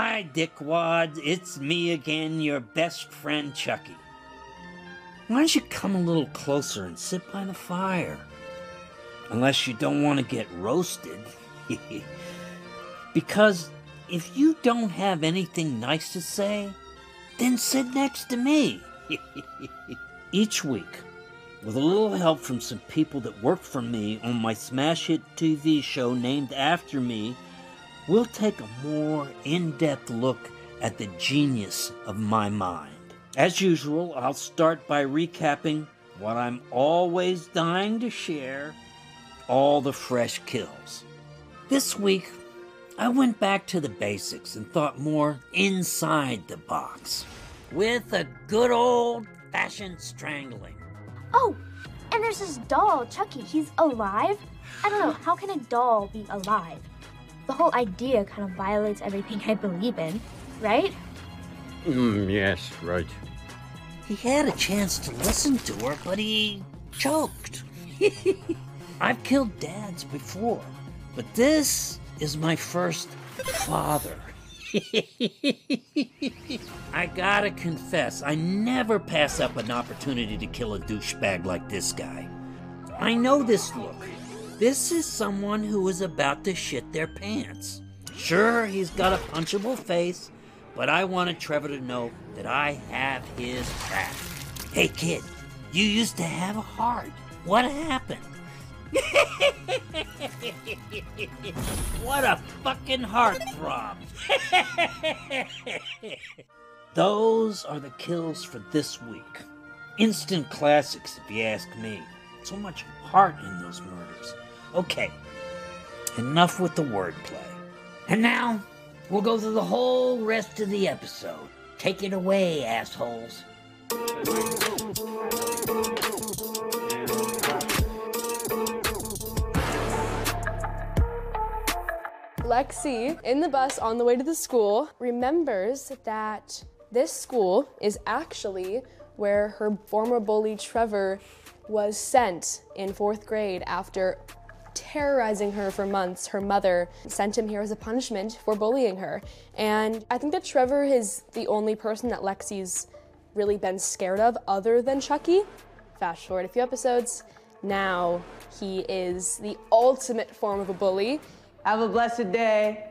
Hi, Dickwad. It's me again, your best friend, Chucky. Why don't you come a little closer and sit by the fire? Unless you don't want to get roasted. because if you don't have anything nice to say, then sit next to me. Each week, with a little help from some people that work for me on my smash hit TV show named after me, we'll take a more in depth look at the genius of my mind. As usual, I'll start by recapping what I'm always dying to share all the fresh kills. This week, I went back to the basics and thought more inside the box with a good old fashioned strangling. Oh, and there's this doll, Chucky. He's alive? I don't know, how can a doll be alive? The whole idea kind of violates everything I believe in, right? Mm, yes, right. He had a chance to listen to her, but he choked. I've killed dads before, but this is my first father. I gotta confess, I never pass up an opportunity to kill a douchebag like this guy. I know this look. This is someone who is about to shit their pants. Sure, he's got a punchable face, but I wanted Trevor to know that I have his back. Hey kid, you used to have a heart. What happened? what a fucking heartthrob. Those are the kills for this week. Instant classics, if you ask me. So much heart in those murders. Okay, enough with the wordplay. And now, we'll go through the whole rest of the episode. Take it away, assholes. Lexi, in the bus on the way to the school, remembers that this school is actually where her former bully Trevor was sent in fourth grade after terrorizing her for months. Her mother sent him here as a punishment for bullying her. And I think that Trevor is the only person that Lexi's really been scared of other than Chucky. Fast forward a few episodes, now he is the ultimate form of a bully. Have a blessed day.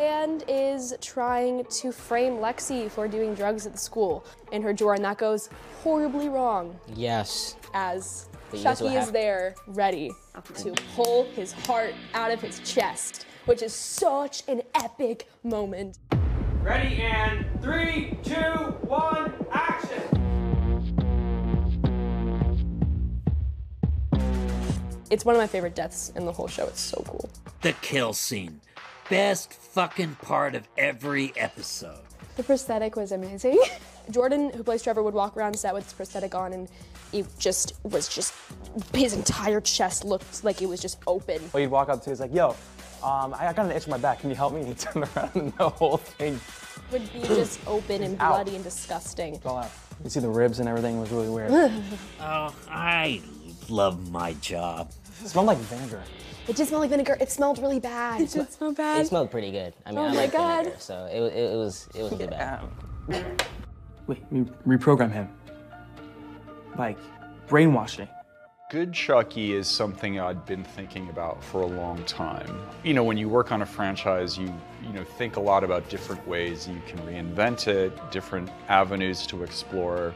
And is trying to frame Lexi for doing drugs at the school in her drawer, and that goes horribly wrong Yes. as But Chucky is have- there ready to pull his heart out of his chest, which is such an epic moment. Ready and three, two, one, action. It's one of my favorite deaths in the whole show. It's so cool. The kill scene. Best fucking part of every episode. The prosthetic was amazing. Jordan, who plays Trevor, would walk around set with his prosthetic on, and it just was just his entire chest looked like it was just open. Well, he'd walk up to me, he's like, yo, um, I I got an itch in my back. Can you help me? And he'd turn around and the whole thing Would be just open and Ow. bloody and disgusting. fell out. You see the ribs and everything was really weird. Oh, I love my job. It smelled like vinegar. It did smell like vinegar. It smelled really bad. It did smell bad. It smelled pretty good. I mean, Oh I my like God. vinegar, so it, it, it was it wasn't too bad. Um, wait, we reprogram him. Like, brainwashing. Good Chucky is something I'd been thinking about for a long time. You know, when you work on a franchise, you you know think a lot about different ways you can reinvent it, different avenues to explore.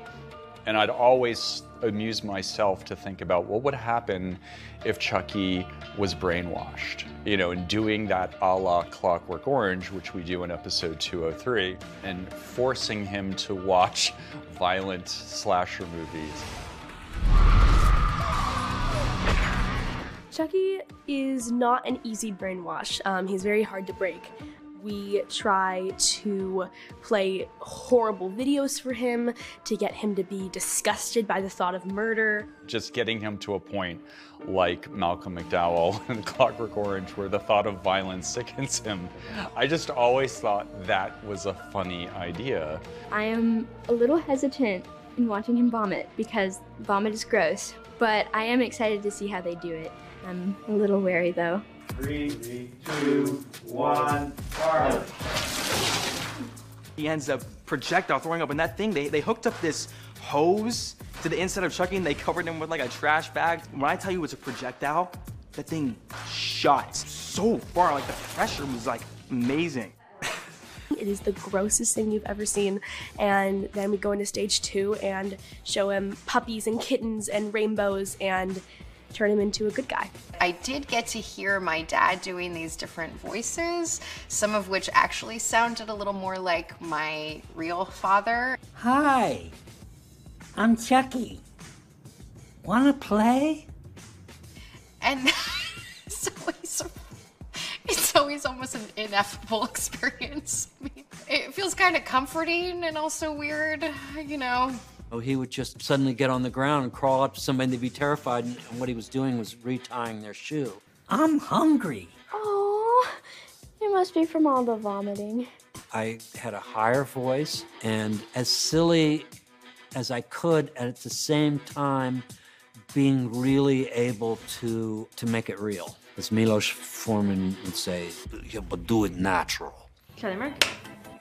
And I'd always amuse myself to think about what would happen if Chucky was brainwashed. You know, and doing that a la Clockwork Orange, which we do in episode 203, and forcing him to watch violent slasher movies. Chucky is not an easy brainwash. Um, he's very hard to break. We try to play horrible videos for him to get him to be disgusted by the thought of murder. just getting him to a point like Malcolm McDowell in Clockwork Orange, where the thought of violence sickens him. I just always thought that was a funny idea. I am a little hesitant in watching him vomit because vomit is gross, but I am excited to see how they do it. I'm a little wary though. Three, two, one, He ends up projectile throwing up, and that thing, they, they hooked up this hose to the inside of Chucky and they covered him with like a trash bag. When I tell you it's a projectile, that thing shot so far, like the pressure was like amazing. It is the grossest thing you've ever seen. And then we go into stage two and show him puppies and kittens and rainbows and turn him into a good guy. I did get to hear my dad doing these different voices, some of which actually sounded a little more like my real father. Hi, I'm Chucky. Wanna play? And it's always, it's always almost an ineffable experience. It feels kind of comforting and also weird, you know. Oh, he would just suddenly get on the ground and crawl up to somebody and they'd be terrified, and what he was doing was retying their shoe. I'm hungry. Oh, it must be from all the vomiting. I had a higher voice and as silly as I could, and at the same time, being really able to to make it real. As Milos Forman would say, yeah, but do it natural. Charlie Mark.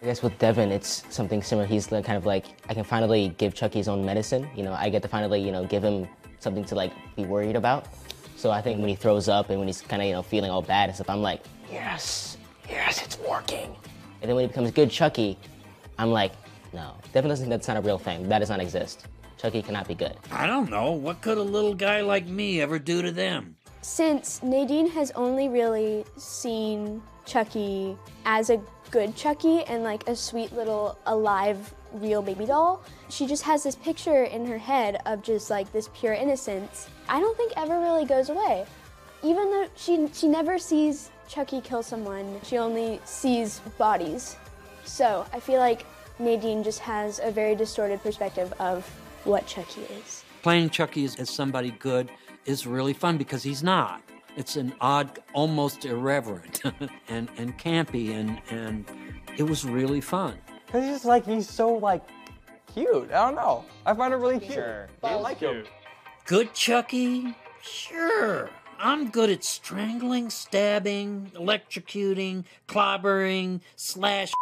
I guess with Devin, it's something similar. He's like, kind of like, I can finally give Chucky his own medicine. You know, I get to finally, you know, give him something to like be worried about. So I think when he throws up and when he's kind of, you know, feeling all bad and stuff, I'm like, yes, yes, it's working. And then when he becomes good Chucky, I'm like, no, Devin doesn't think that's not a real thing. That does not exist. Chucky cannot be good. I don't know. What could a little guy like me ever do to them? Since Nadine has only really seen Chucky as a good Chucky and like a sweet little alive real baby doll, she just has this picture in her head of just like this pure innocence. I don't think ever really goes away. Even though she she never sees Chucky kill someone, she only sees bodies. So I feel like Nadine just has a very distorted perspective of what Chucky is. Playing Chucky as, as somebody good is really fun because he's not. It's an odd, almost irreverent and, and campy, and, and it was really fun. Cause he's just like he's so like cute. I don't know. I find him really cute. Sure. I He is like him. Good Chucky? Sure. I'm good at strangling, stabbing, electrocuting, clobbering, slash.